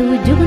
tujuh